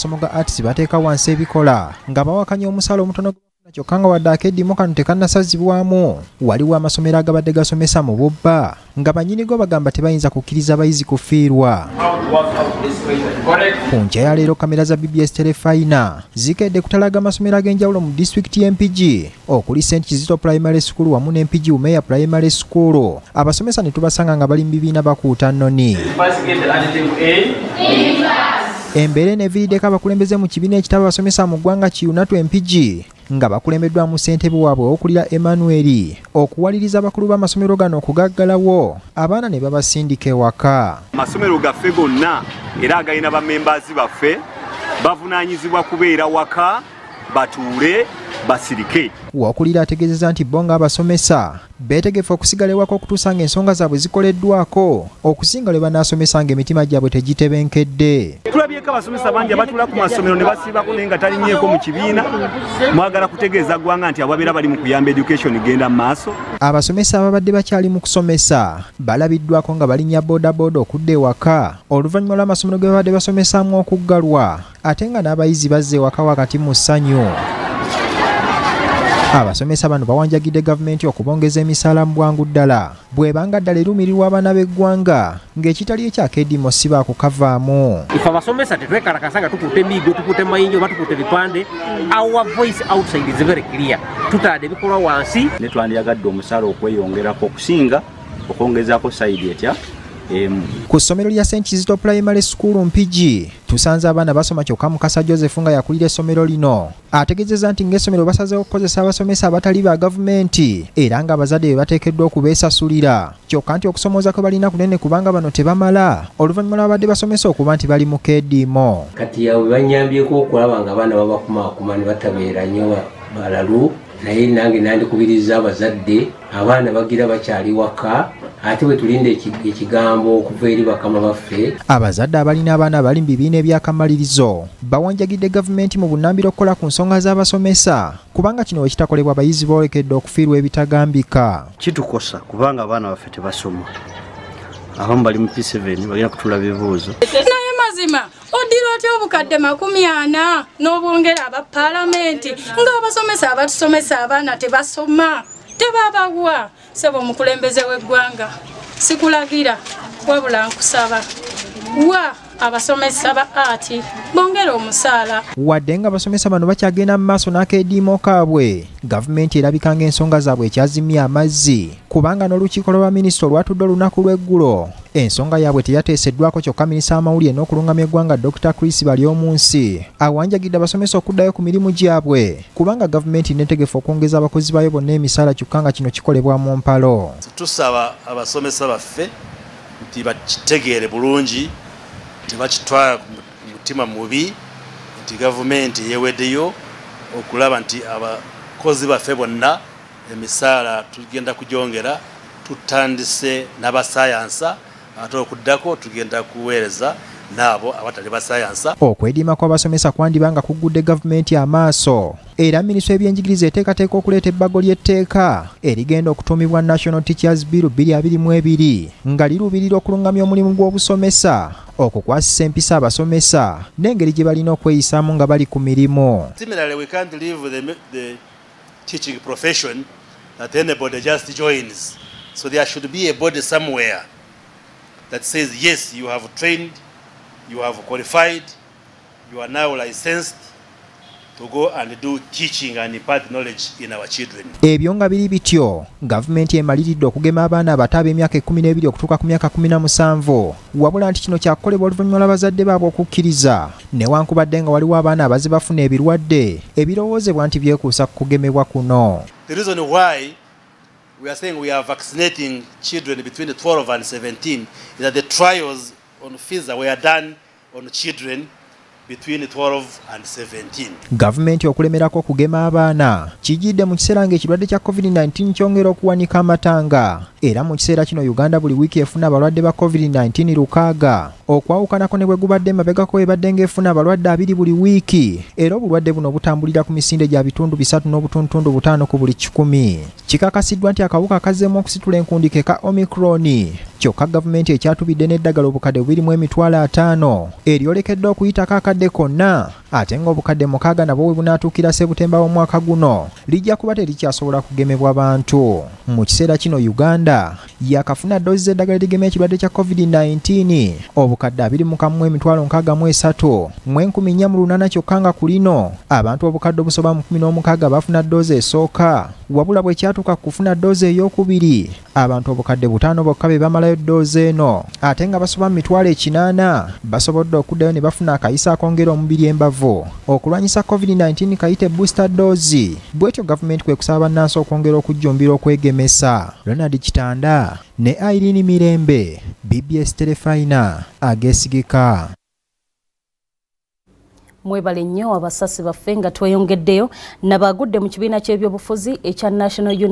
somo ga arts bateeka wansi ebikola. Nga bawakanya omusaala omutono kyokka nga wadde akeddimo kano tekannasazibwamu. Waliwo amasomero agabadde gasomesa mu bubba. Nga bannyinigo bagamba tebayinza kukkiriza bayizi kufiirwa ku nkya ya leero kamera za bbs terefayina zikedde kutalaga amasomero ag'enjawulo mu disitulikiti y'empigi okuli st kizito primary school wamu n'empigi umeya primary school. Abasomesa ne tubasanga nga bali mu bibiina bakuuta nnoni embeera eno eviiriddeko abakulembeze mu kibiina ekitaba abasomesa mu ggwanga kiyunatu empigi nga bakulembeddwamu ssentebe waabwe owokulira emmanueri okuwaliriza abakulu b'amasomero gano okugaggalawo abaana ne babasindika ewaka. Amasomero gaffe gonna era agalina bamembaazi baffe bavunaanyizibwa kubeera waka batuule basirike. Wookulira ategeezezza nti bo nga abasomesa beetegefu okusigala ewaka okutuusa ng'ensonga zaabwe zikoleddwako okusinga lwe banaasomesanga emitima gyabwe tegitebenkedde. Tulabyeko abasomesa bangi abatuula ku masomero ne basiibako naye nga talinyeeko mu kibiina. Mwagala kutegeeza ggwanga nti ababeera bali mu kuyamba education genda mu maaso. Abasomesa ababadde bakyali mu kusomesa balabiddwako nga balinnya boodabooda okudda ewaka. Oluvannyuma lw'amasomero ge babadde basomesaamu okuggalwa ate nga n'abayizi bazza ewaka wakati mu ssanyu abasomesa bano bawanjagidde gavumenti okubongeza emisaala mu bwangu ddala. Bw'ebanga ddala erumirirwa abaana b'eggwanga ng'ekitali ekyakedimo si baakukavaamu ife abasomesa tetwekalakasa nga tukutte emiigo tukutte mayinja oba tukutte ebipande our voice outside is very clear. Tutadde ebikolwa wansi. Ne twandiyagadde omusaala okweyongerako okusinga okwongezaako sayidi etya emu. Ku ssomero lya st kizito primary school mpigi tusanze abaana basoma kyokka mukasa joseph nga yakulira essomero lino. Ategeezezza nti ng'essomero basazeewo okukozesa abasomesa abatali ba gavumenti era nga abazadde be bateekeddwa okubeesasulira. Kyokka nti okusomooza kwe balina kunene kubanga bano tebamala. Oluvannyuma lwabadde basomesa okuba nti bali mu keediimo. Kati yawe banyambyeko okulaba nga abaana babakumaakuma ne batabeera nnyo balalu naye nange nandikubiriza abazadde abaana bagira bakyali waka ate bwe tulinda eki- ekigambo okuva eri bakama baffe. Abazadde abalina abaana abali mu bibiina ebyakamalirizo bawanjagidde gavumenti mu bunnambiro okukola ku nsonga z'abasomesa kubanga kino bwe kitakolebwa abayizi boolekedde okufiirwa ebitagambika. Kitukosa kubanga abaana baffe tebasoma. Abamu bali mu p7 balina kutula bibuuzo mazima. Odira otya obukadde makumi ana n'obwongera aba paalamenti? Ng'abasomesa abatusomesa abaana tebasoma tebabawa saba omukulembeze w'eggwanga sikulagira wabula nkusaba. Wa abasomesa ba ati bongera omusaala. Wadde nga abasomesa bano bakyagenda mu maaso n'akeediimo kaabwe gavumenti erabika ng'ensonga zaabwe ekyazimya amazzi. Kubanga n'olukiiko lwa baminisita olwatudde olunaku lw'eggulo ensonga yaabwe teyateeseddwako kyokka minisita w'amawulire n'okulungamya eggwanga dr chris balyomunsi. Awanjagidde abasomesa okuddayo ku mirimu gyabwe kubanga gavumenti netegefu okwongeza abakozi bayo bonna emisaala kyokka nga kino kikolebwa mu mpalo. Tusaba abasomesa baffe nti bakitegeere bulungi tebakitwala ku mutima mubi nti gavumenti yeweddeyo okulaba nti abakozi baffe bonna emisaala tugenda kugyongera tutandise n'abasayansa ate okuddako tugenda kuweereza n'abo abatali basayansa okwediima kw'abasomesa kwandiba nga kuggudde gavumenti amaaso. Era minisitule y'ebyenjigiriza eteekateeka okuleeta ebbago ly'etteeka erigenda okutuumibwa national teachers bill 2022 nga liruubirira okulungamya omulimu gw'obusomesa okukwasisa empisa abasomesa n'engeri gye balina okweyisaamu nga bali ku mirimu. Similarly, we can't leave the, the teaching profession that anybody just joins. So there should be a body somewhere that says, yes, you have trained, you have qualified, you are now licensed to go and do teaching and impart knowledge in our children. ebyo nga biri bityo gavumenti emaliridde okugema abaana abato ab'emyaka 12 okutuuka ku myaka 17 wabula nti kino kyakukolebwa oluvannyuma lw'abazadde baabwe okukkiriza. Newankubadde nga waliwo abaana abaze bafuna ebirwadde ebirowoozebwa nti byekuusa ku kugemebwa kuno. The reason why we are saying we are vaccinating children between 12 and 17 is that the trials on Pfizer were done on children between 12 and 17. gavumenti okulemerako okugema abaana kijjidde mu kiseera ng'ekirwadde kya covid-19 kyongera okuwanika amatanga. Era mu kiseera kino uganda buli wiiki efuna abalwadde ba covid-19 lukaaga. Okwawukanako ne bwe gubadde emabegako ebadde ng'efuna abalwadde abiri buli wiiki. Era obulwadde buno butambulira ku misinde gya bitundu bisatu n'obutundutundu butaano ku buli kikumi. Kikakasiddwa nti akawuka kazzeemu okusitula enkundike ka omicroni kyokka gavumenti ekyatubidde n'eddagala obukadde bubiri mu emitwalo ataano. Eryolekedde okuyitako akadde akadde konna ate ng'obukadde mukaaga nabwo bwe bunaatuukira sebutemba w'omwaka guno lijja kuba terikyasobola kugemebwa bantu. Mu kiseera kino uganda yakafuna ddoozi z'eddagala erigema ekirwadde kya covid-19 obukadde 21 emitwalo 63 mu 14 kyokka nga ku lino abantu obukadde obusoba mu 16 bafuna ddoozi esooka wabula bwe kyatuuka ku kufuna ddoozi ey'okubiri abantu obukadde butaano bokka be bamalayo ddoozi eno ate nga basoba mu mitwalo ekinaana basobodde okuddayo ne bafuna akayisa akongera omubiri embavu. Okulwanyisa covid-19 kayite booster doozi bwetyo gavumenti kwe kusaba bannansi okwongera okujjumbira okwegemesa. Ronald kitanda ne irene mirembe bbs terefayina ageesigika. Mwebale nnyo abasasi baffe nga tweyongeddeyo nabagudde mu kibiina ky'ebyobufuzi ekya national